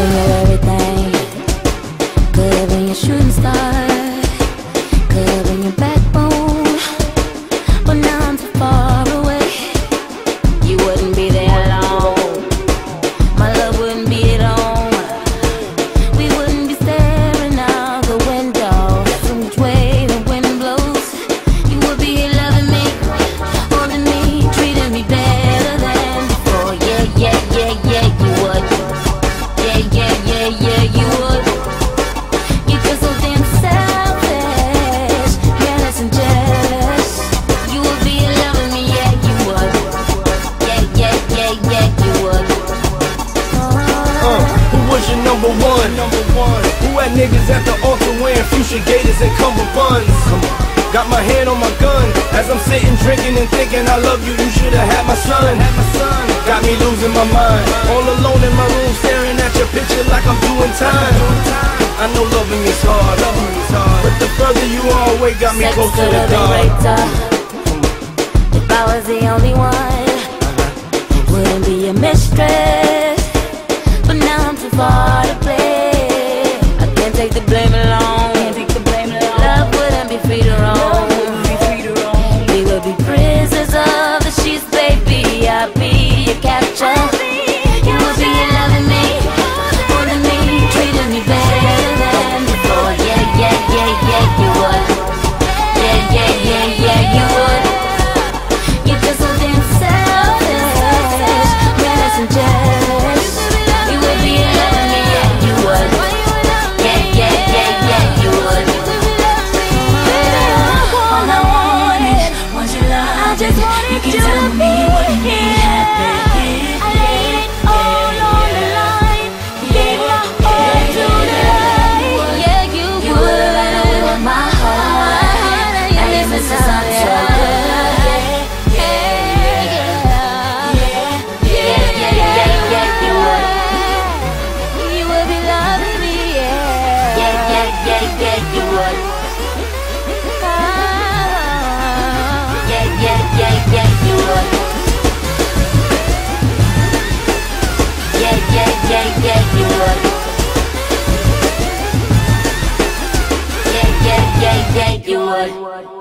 Don't at niggas at the altar wearing fuchsia gators and cummerbunds. Got my hand on my gun as I'm sitting drinking and thinking I love you. You should've had my son. Got me losing my mind. All alone in my room staring at your picture like I'm doing time. I know loving is hard, loving is hard. But the further you are away, got me Sex close to the dark. if I was the only one. Wouldn't be a mistress, yeah, yeah, yeah, you would.